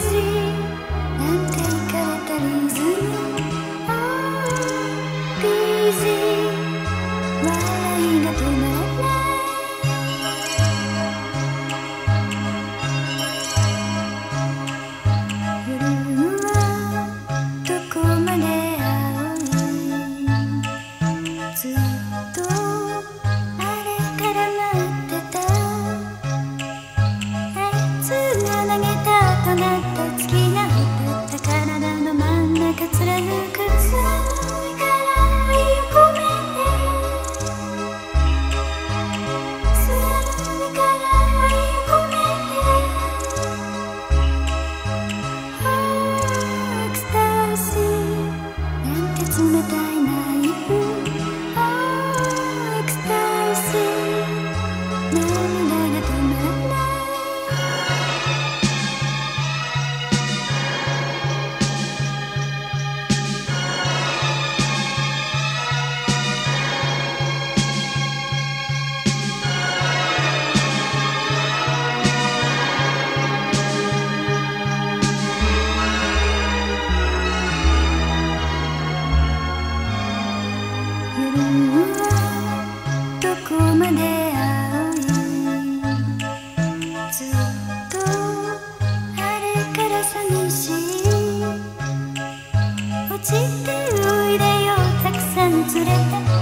easy. 冷たいなおいでよたくさん連れて。